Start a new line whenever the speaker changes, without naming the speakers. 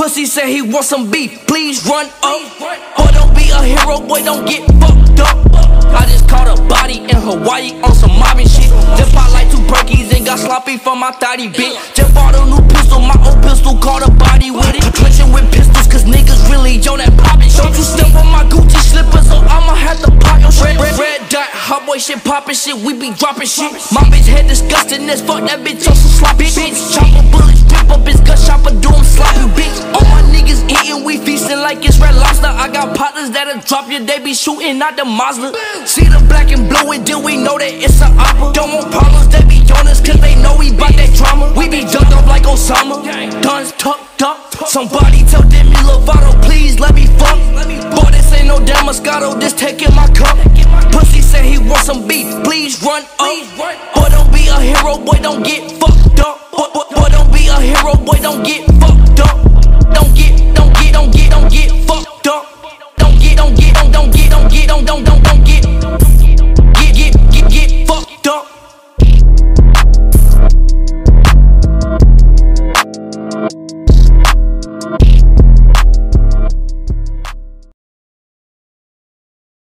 Pussy said he want some beef, please run up. Boy, don't be a hero, boy, don't get fucked up. I just caught a body in Hawaii on some mobbing shit. Just bought like two breakies and got sloppy from my thotty bitch. Just bought a new pistol, my old pistol caught a body with it. Clinching with pistols, cause niggas really on that poppin' shit. Don't you step on my Gucci slippers, so I'ma have to pop your shit. Red, red dot, hot boy shit poppin' shit, we be dropping shit. My bitch head disgusting as fuck, that bitch on some sloppy bitch. It's red lobster. I got partners that'll drop you, they be shooting out the Mazda. See the black and blue, and then we know that it's an opera. Don't want problems, they be on us, cause they know we bout that drama. We be ducked up like Osama, guns tucked up. Somebody tell Demi Lovato, please let me fuck. Boy, this ain't no damn Moscato, this taking my cup. Pussy said he want some beef, please run up. Boy, don't be a hero, boy, don't get fucked up. Boy, boy, boy, don't be a hero, boy, don't get fucked up.